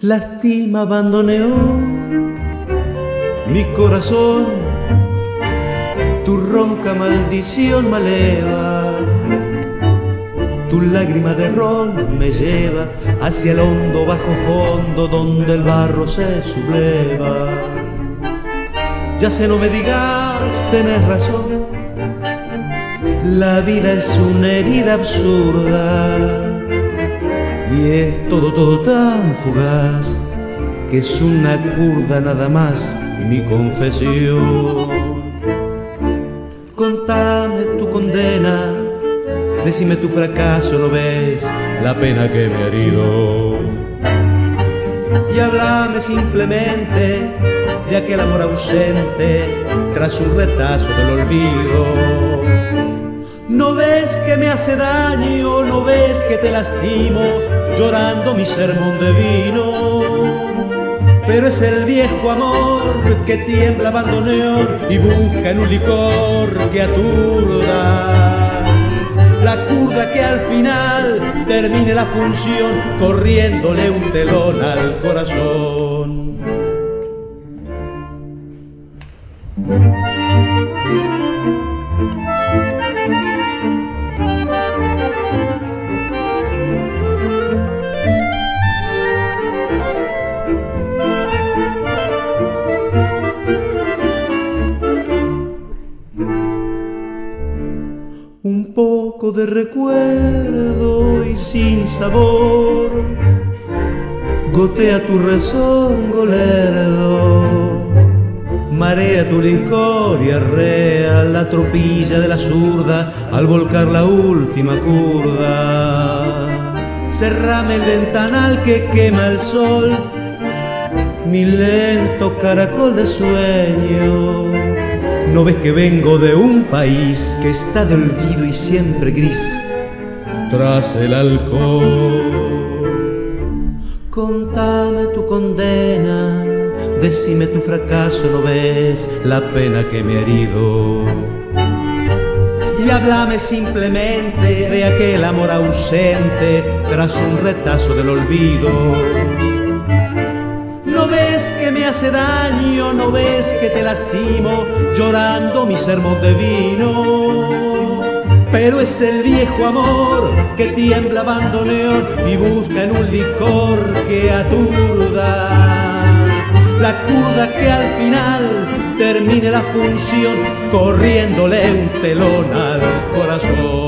Lástima abandoneó mi corazón, tu ronca maldición maleva, tu lágrima de ron me lleva hacia el hondo bajo fondo donde el barro se subleva. Ya sé, no me digas, tenés razón, la vida es una herida absurda y es todo, todo tan fugaz que es una curda nada más mi confesión. Contame decime tu fracaso, no ves la pena que me ha herido. Y háblame simplemente de aquel amor ausente tras un retazo del olvido. No ves que me hace daño, no ves que te lastimo, llorando mi sermón de vino. Pero es el viejo amor que tiembla bandoneón y busca en un licor que aturda. La curda que al final termine la función corriéndole un telón al corazón. Poco de recuerdo y sin sabor, gotea tu rezongo lerdo, marea tu licor y arrea la tropilla de la zurda al volcar la última curda. Cerrame el ventanal que quema el sol, mi lento caracol de sueño ¿No ves que vengo de un país que está de olvido y siempre gris tras el alcohol? Contame tu condena, decime tu fracaso, ¿no ves la pena que me ha herido? Y háblame simplemente de aquel amor ausente tras un retazo del olvido que me hace daño, no ves que te lastimo, llorando mi sermón de vino. Pero es el viejo amor que tiembla bandoneón y busca en un licor que aturda. La curda que al final termine la función corriéndole un telón al corazón.